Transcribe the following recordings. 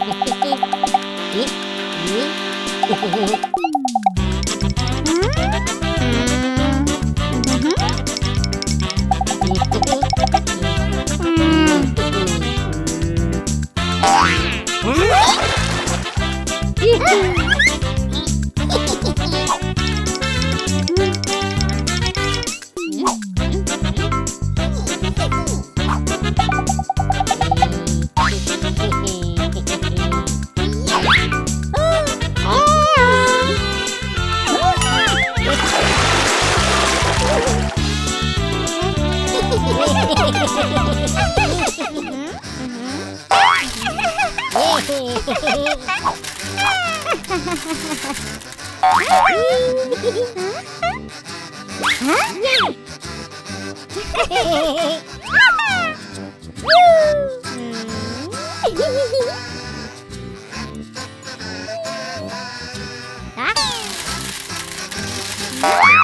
Hehehehe. Hehehehe. Hehehehe. Đó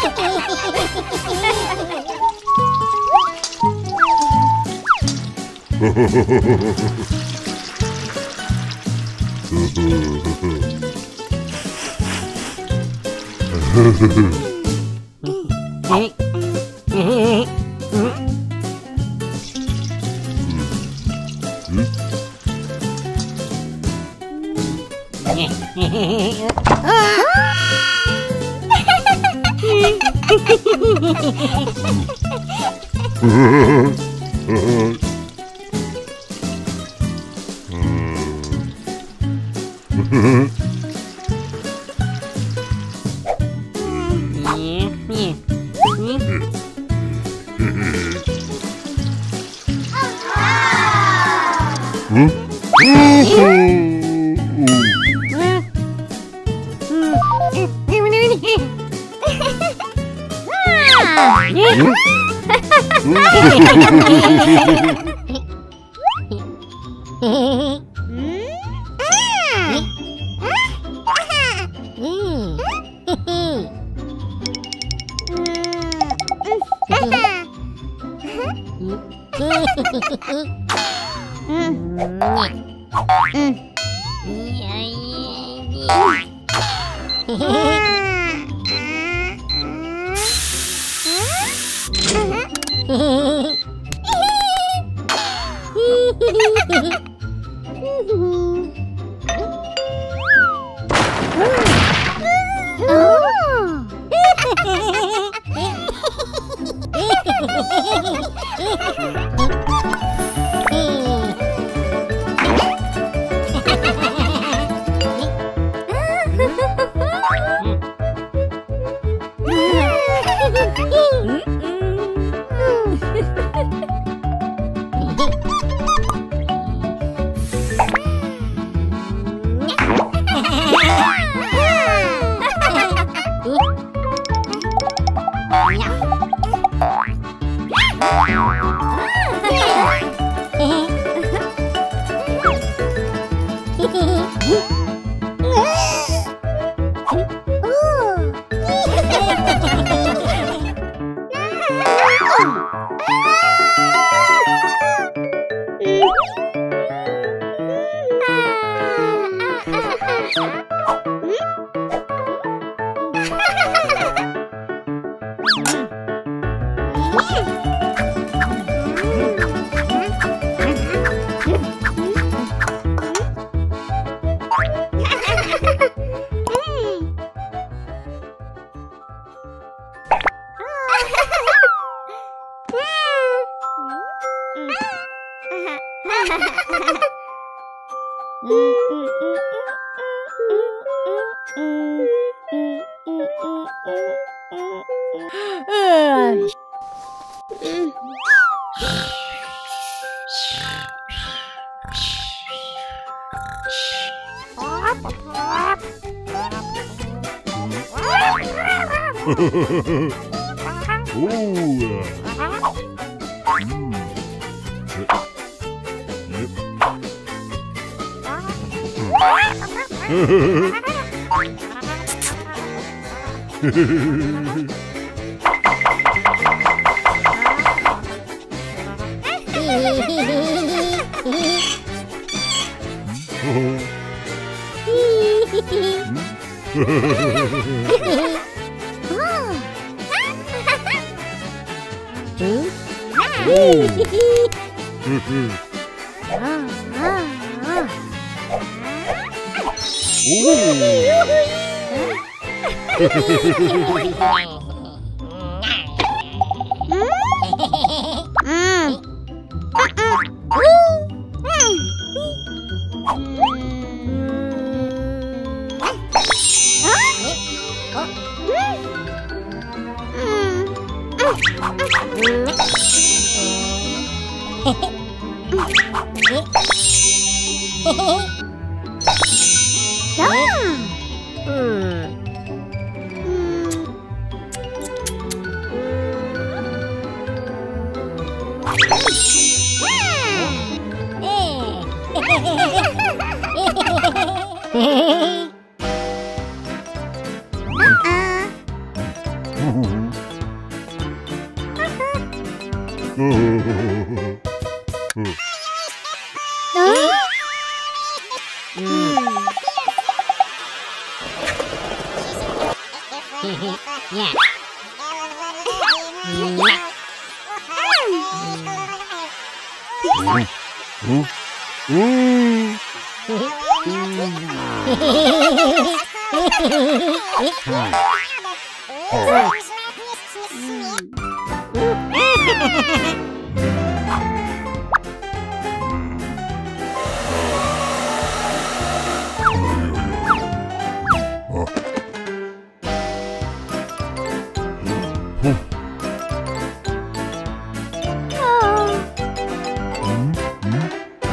は い。uh, uh, Mm-hmm. Mm-hmm. い。うん。oh 헤헤 Yeah.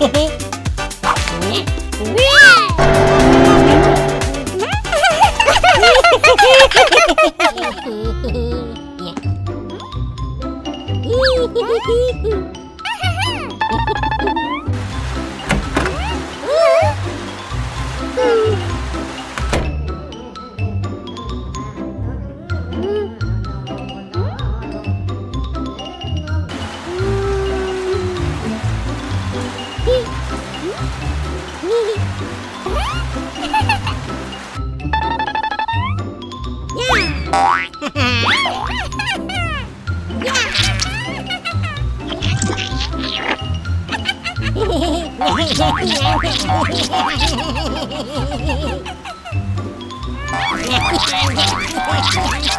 Oh, Oh, my God.